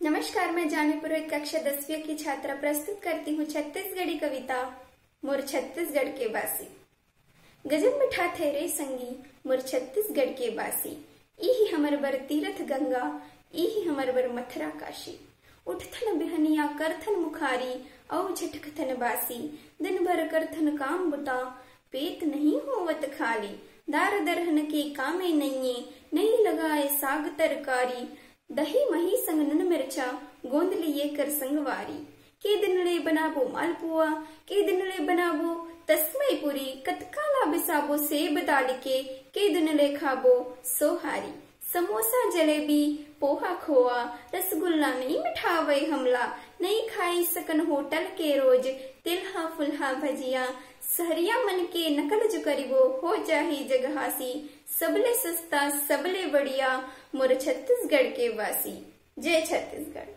नमस्कार, मैं जानी पुरोहित कक्षा दसवीं की छात्रा प्रस्तुत करती हूँ छत्तीसगढ़ी कविता, मोर छत्तीसगढ़ के बासी गजब मिठा थे रे संगी, मोर छत्तीसगढ़ के बासी इही हमर बर तीरथ गंगा इही हमर बर मथुरा काशी। उठथन बिहनिया, करथन मुखारी, औ झटकथन बासी। दिन भर करथन काम बुता, पेट नहीं होवत खाली। दार दरहन के कामे नहीं नहीं लगाए साग तरकारी। दही मही संग नन मिर्चा गोंद लिए कर संगवारी के दिनले बनाबो मालपुआ के दिनले बनाबो तस्मय पुरी, कतकाला बिसाबो सेब दाल के के दिनले खाबो सोहारी। समोसा जलेबी, पोहा खोआ, रसगुल्ला नहीं मिठावे हमला, नहीं खाई सकन होटल के रोज, तिलहा फुलहा भजिया सहरिया मन के नकल जो करीबो हो जाही जगहासी सबले सस्ता, सबले बढ़िया, मोर छत्तीसगढ़ के वासी। जय छत्तीसगढ़।